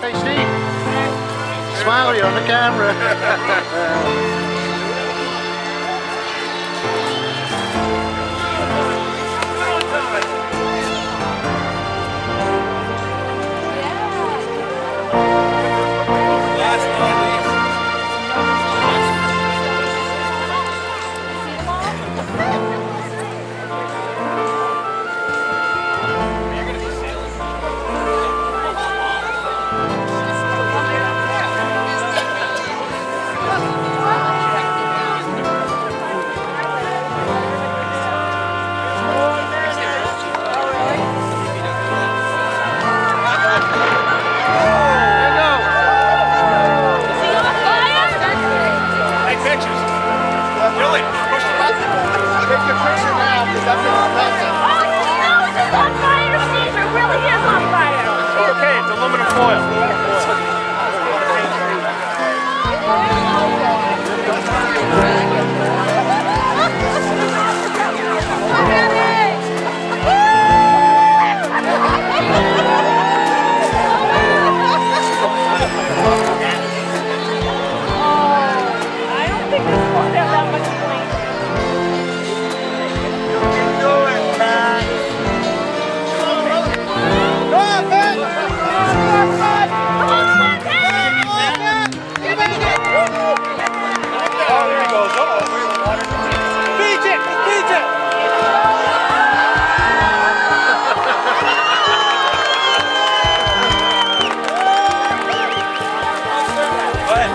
Hey, Steve. Smile, you're on the camera.